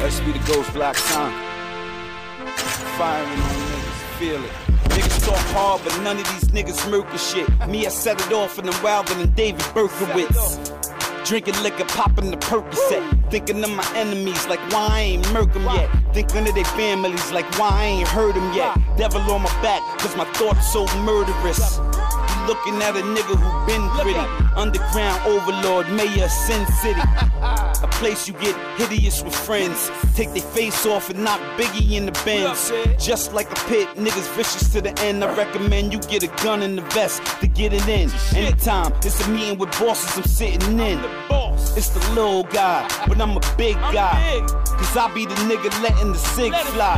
Let's be the ghost black sign. Firing on niggas, feel it. Niggas talk hard, but none of these niggas murking shit. Me, I set it off in the wilder than David Berkowitz. Drinking liquor, popping the Percocet. Thinking of my enemies, like why I ain't murk 'em yet. Thinking of their families, like why I ain't hurt 'em yet. Devil on my back, cause my thoughts so murderous. You looking at a nigga who been gritty. Underground overlord, mayor of Sin City. Place you get hideous with friends. Take their face off and knock Biggie in the bends. Just like a pit, niggas vicious to the end. I recommend you get a gun in the vest to get it in. Anytime it's a meeting with bosses, I'm sitting in. It's the little guy, but I'm a big guy. Cause I be the nigga letting the sig fly.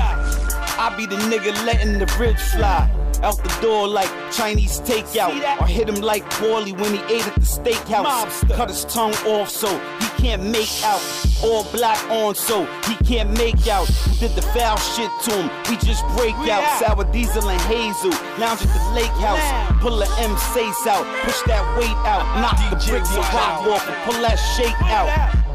I be the nigga letting the ridge fly. Out the door like Chinese takeout. Or hit him like Paulie when he ate at the steakhouse. Cut his tongue off so he can't make out. All black on so he can't make out. Did the foul shit to him. We just break out. Sour diesel and hazel. Lounge at the lake house. Pull a M sace out. Push that weight out. Knock the bricks of rock off and pull that shake out.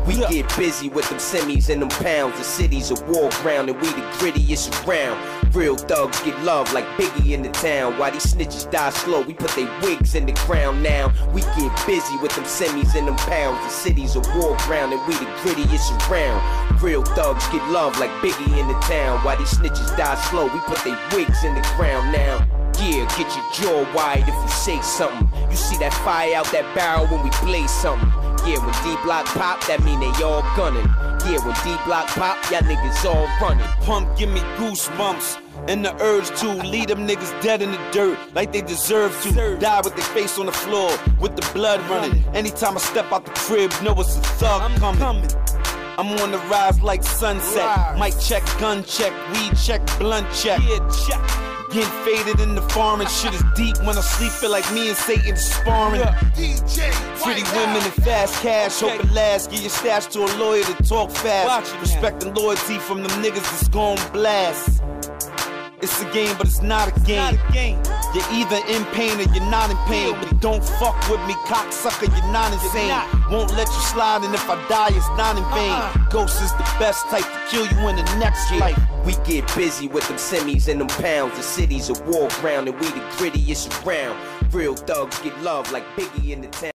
We get busy with them semis and them pounds. The city's a war ground and we the grittiest around. Real thugs get love like Biggie in the town. While these snitches die slow, we put they wigs in the ground now. We get busy with them semis and them pounds. The city's a war ground and we the grittiest around. Real thugs get love like Biggie in the town. While these snitches die slow, we put they wigs in the ground now. Yeah, get your jaw wide if you say something. You see that fire out that barrel when we blaze something. Yeah, when D block pop, that mean they all gunning. Yeah, when D block pop, y'all niggas all running. Pump give me goosebumps. And the urge to leave them niggas dead in the dirt like they deserve to. Die with their face on the floor with the blood running. Anytime I step out the crib, know it's a thug coming. I'm on the rise like sunset. Mic check, gun check, weed check, blunt check. Getting faded in the farm and shit is deep when I sleep. Feel like me and Satan sparring. Pretty women and fast cash, hope it lasts. Get your stash to a lawyer to talk fast. Respect and loyalty from them niggas that's gon' blast. It's a game, but it's not a game. You're either in pain or you're not in pain. But don't fuck with me, cocksucker, you're not insane. Won't let you slide, and if I die, it's not in vain. Uh-uh. Ghost is the best type to kill you in the next life. We get busy with them semis and them pounds. The city's a war ground and we the grittiest around. Real thugs get love like Biggie in the town.